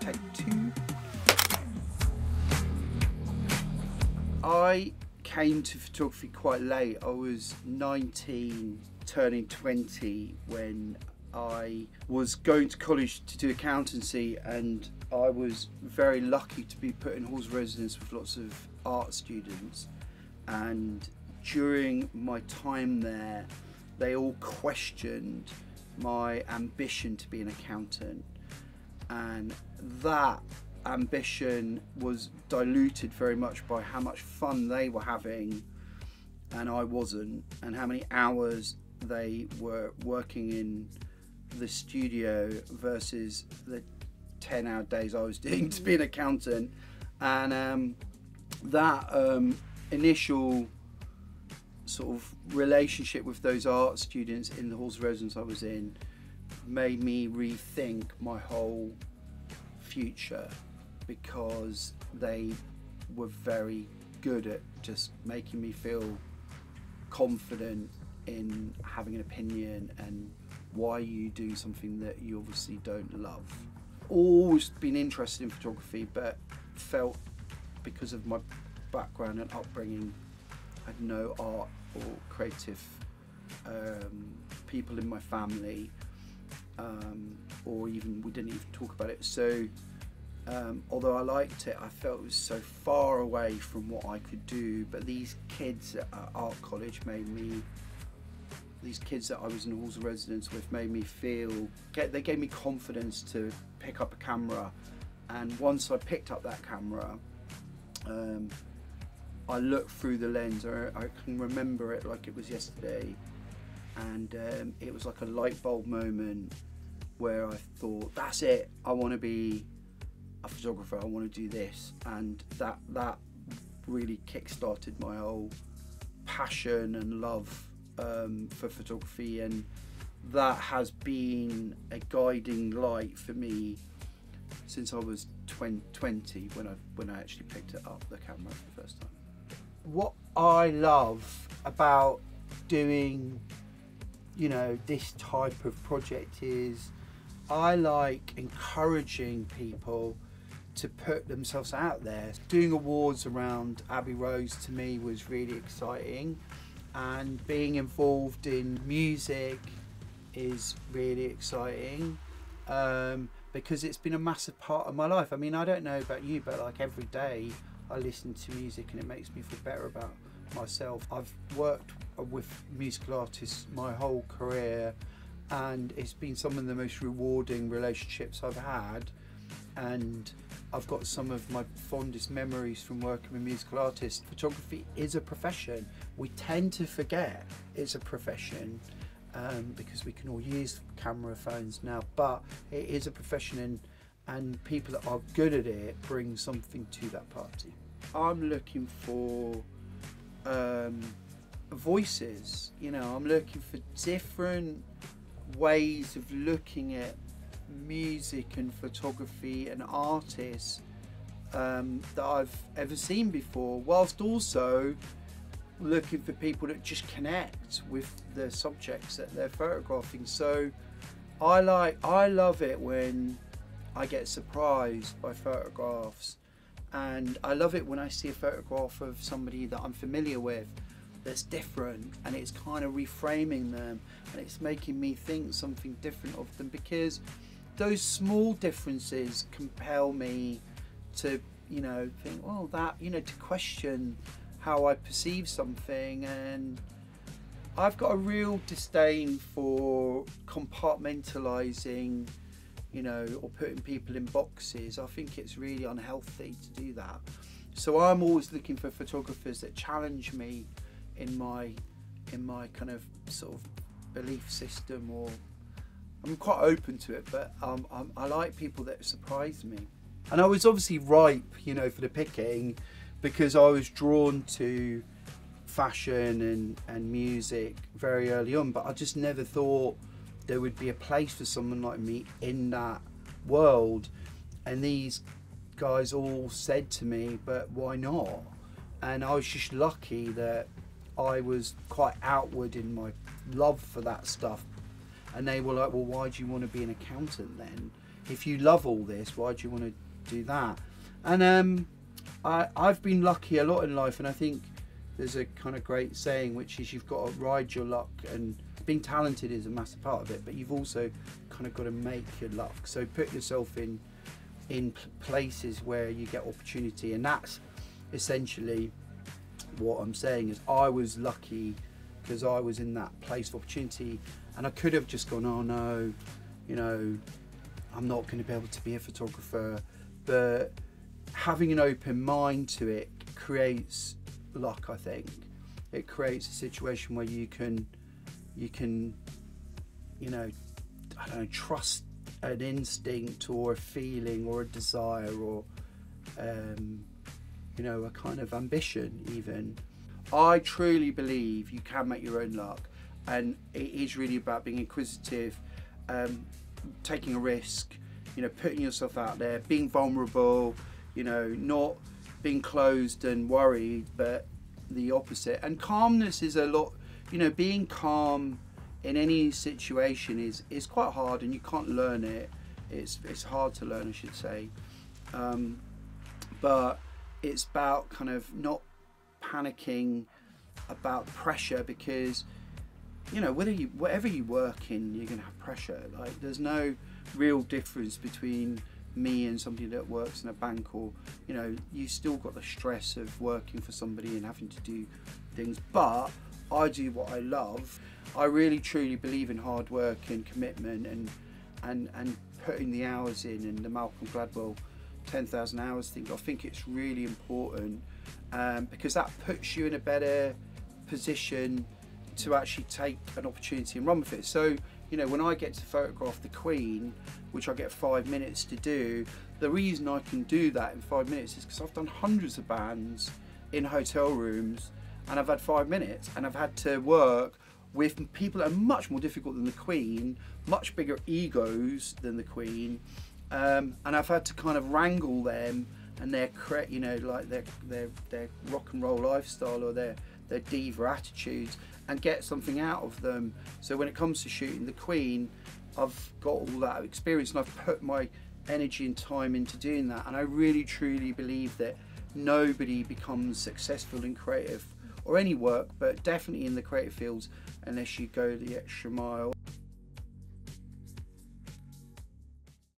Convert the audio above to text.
take two. I came to photography quite late. I was 19, turning 20 when I was going to college to do accountancy, and I was very lucky to be put in halls of residence with lots of art students. And during my time there, they all questioned my ambition to be an accountant, and that ambition was diluted very much by how much fun they were having and I wasn't, and how many hours they were working in the studio versus the 10 hour days I was doing to be an accountant. And um, that um, initial sort of relationship with those art students in the halls of residence I was in made me rethink my whole future because they were very good at just making me feel confident in having an opinion and why you do something that you obviously don't love. Always been interested in photography, but felt because of my background and upbringing, I had no art or creative um, people in my family, um, or even we didn't even talk about it. So um, although I liked it, I felt it was so far away from what I could do. But these kids at art college made me, these kids that I was in halls of residence with made me feel, they gave me confidence to pick up a camera. And once I picked up that camera, um, I looked through the lens. I, I, can remember it like it was yesterday. And um, it was like a light bulb moment where I thought, that's it, I want to be a photographer. I want to do this, and that that really kick-started my whole passion and love um, for photography, and that has been a guiding light for me since I was 20, 20 when I when I actually picked it up the camera for the first time. What I love about doing you know this type of project is I like encouraging people to put themselves out there. Doing awards around Abbey Road to me was really exciting and being involved in music is really exciting um, because it's been a massive part of my life. I mean, I don't know about you, but like every day I listen to music and it makes me feel better about myself. I've worked with musical artists my whole career and it's been some of the most rewarding relationships I've had and I've got some of my fondest memories from working with musical artists. Photography is a profession. We tend to forget it's a profession um, because we can all use camera phones now, but it is a profession and, and people that are good at it bring something to that party. I'm looking for um, voices, you know, I'm looking for different ways of looking at music and photography and artists um, that I've ever seen before, whilst also looking for people that just connect with the subjects that they're photographing. So I like, I love it when I get surprised by photographs, and I love it when I see a photograph of somebody that I'm familiar with that's different and it's kind of reframing them and it's making me think something different of them because those small differences compel me to, you know, think, well, that, you know, to question how I perceive something. And I've got a real disdain for compartmentalizing, you know, or putting people in boxes. I think it's really unhealthy to do that. So I'm always looking for photographers that challenge me in my in my kind of sort of belief system or I'm quite open to it, but um, I'm, I like people that surprise me. And I was obviously ripe, you know, for the picking because I was drawn to fashion and, and music very early on, but I just never thought there would be a place for someone like me in that world. And these guys all said to me, but why not? And I was just lucky that I was quite outward in my love for that stuff and they were like, well, why do you want to be an accountant then? if you love all this, why do you want to do that? And um, I, I've been lucky a lot in life, and I think there's a kind of great saying, which is you've got to ride your luck, and being talented is a massive part of it, but you've also kind of got to make your luck. So put yourself in in places where you get opportunity, and that's essentially what I'm saying. Is I was lucky because I was in that place of opportunity, and I could have just gone, oh no, you know, I'm not going to be able to be a photographer, but having an open mind to it creates luck i think it creates a situation where you can you can you know i don't know trust an instinct or a feeling or a desire or um, you know a kind of ambition even i truly believe you can make your own luck and it is really about being inquisitive um, taking a risk you know putting yourself out there being vulnerable you know, not being closed and worried, but the opposite. And calmness is a lot, you know, being calm in any situation is is quite hard, and you can't learn it. It's it's hard to learn, I should say. Um, but it's about kind of not panicking about pressure because you know whether you whatever you work in you're to have pressure. Like there's no real difference between me and somebody that works in a bank or you know you still got the stress of working for somebody and having to do things. But I do what I love. I really truly believe in hard work and commitment and and and putting the hours in and the Malcolm Gladwell 10,000 hours thing I think it's really important um, because that puts you in a better position to actually take an opportunity and run with it. So you know, when I get to photograph the Queen, which I get five minutes to do, the reason I can do that in five minutes is because I've done hundreds of bands in hotel rooms and I've had five minutes and I've had to work with people that are much more difficult than the Queen, much bigger egos than the Queen, um, and I've had to kind of wrangle them and their, you know, like their their their rock and roll lifestyle or their their diva attitudes and get something out of them. So when it comes to shooting the Queen, I've got all that experience and I've put my energy and time into doing that. And I really truly believe that nobody becomes successful in creative or any work, but definitely in the creative fields, unless you go the extra mile.